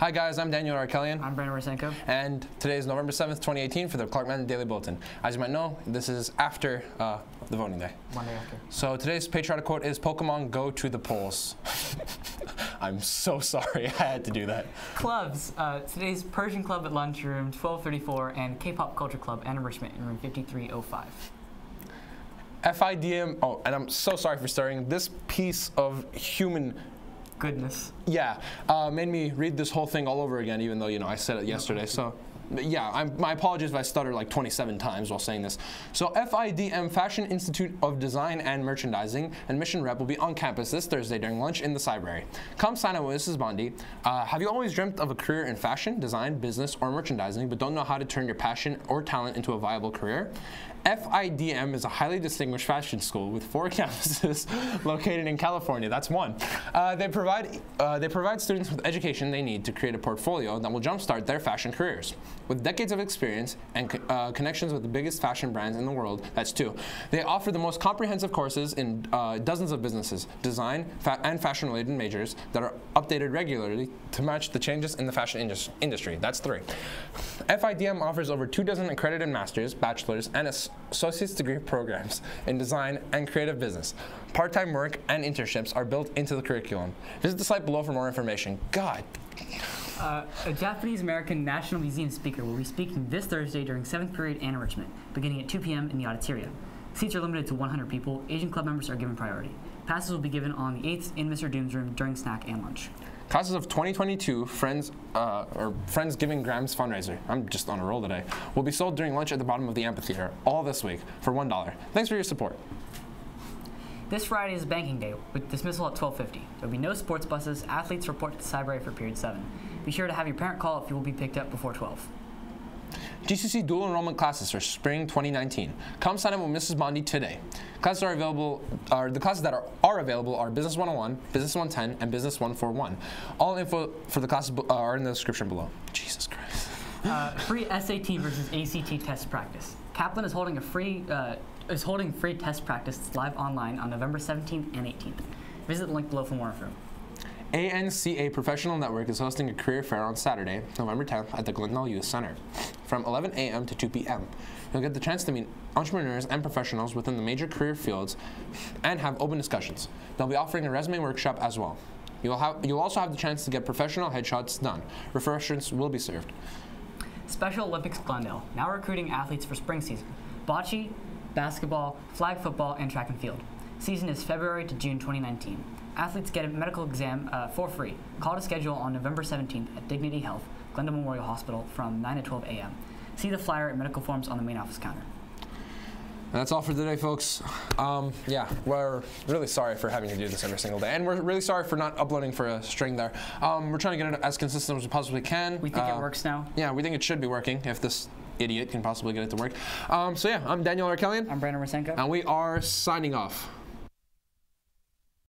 Hi guys, I'm Daniel Arkelian. I'm Brandon Rosenko. And today is November 7th, 2018 for the Clark Magnet Daily Bulletin. As you might know, this is after uh, the voting day. Monday after. So today's patriotic quote is Pokemon go to the polls. I'm so sorry I had to do that. Clubs. Uh, today's Persian Club at lunch, room 1234, and K-Pop Culture Club and Enrichment in room 5305. FIDM, oh, and I'm so sorry for starting. This piece of human Goodness. Yeah, uh, made me read this whole thing all over again, even though you know I said it yesterday. So, yeah, I'm, my apologies if I stutter like 27 times while saying this. So, FIDM Fashion Institute of Design and Merchandising and Mission Rep will be on campus this Thursday during lunch in the Cybrary. Come sign up with Mrs. Bondy. Uh, have you always dreamt of a career in fashion, design, business, or merchandising, but don't know how to turn your passion or talent into a viable career? FIDM is a highly distinguished fashion school with four campuses located in California. That's one. Uh, they provide uh, they provide students with education they need to create a portfolio that will jumpstart their fashion careers. With decades of experience and uh, connections with the biggest fashion brands in the world, that's two. They offer the most comprehensive courses in uh, dozens of businesses, design fa and fashion-related majors that are updated regularly to match the changes in the fashion indus industry. That's three. FIDM offers over two dozen accredited masters, bachelors, and associate's degree programs in design and creative business. Part-time work and internships are built into the curriculum. Visit the site below for more information. God. Uh, a Japanese American National Museum speaker will be speaking this Thursday during 7th period and enrichment, beginning at 2 p.m. in the auditorium. Seats are limited to 100 people. Asian club members are given priority. Passes will be given on the 8th in Mr. Doom's room during snack and lunch. Classes of 2022 Friends uh, or Friends Giving Grams fundraiser. I'm just on a roll today. Will be sold during lunch at the bottom of the amphitheater all this week for one dollar. Thanks for your support. This Friday is banking day with dismissal at 12:50. There will be no sports buses. Athletes report to the Cybrary for period seven. Be sure to have your parent call if you will be picked up before 12. GCC dual enrollment classes for spring 2019. Come sign up with Mrs. Bondy today. Classes are available, are the classes that are, are available are Business 101, Business 110, and Business 141. All info for the classes uh, are in the description below. Jesus Christ. Uh, free SAT versus ACT test practice. Kaplan is holding a free uh, is holding free test practice live online on November 17th and 18th. Visit the link below for more info. ANCA Professional Network is hosting a career fair on Saturday, November 10th at the Glendale Youth Center from 11 a.m. to 2 p.m. You'll get the chance to meet entrepreneurs and professionals within the major career fields and have open discussions. They'll be offering a resume workshop as well. You'll, have, you'll also have the chance to get professional headshots done. Refreshments will be served. Special Olympics Glendale, now recruiting athletes for spring season. Bocce, basketball, flag football, and track and field. Season is February to June 2019. Athletes get a medical exam uh, for free. Call to schedule on November 17th at Dignity Health, Glendale Memorial Hospital from 9 to 12 a.m. See the flyer at medical forms on the main office counter. That's all for today, folks. Um, yeah, we're really sorry for having to do this every single day, and we're really sorry for not uploading for a string there. Um, we're trying to get it as consistent as we possibly can. We think uh, it works now. Yeah, we think it should be working if this idiot can possibly get it to work. Um, so yeah, I'm Daniel R. Arkelian. I'm Brandon Rosenko. And we are signing off.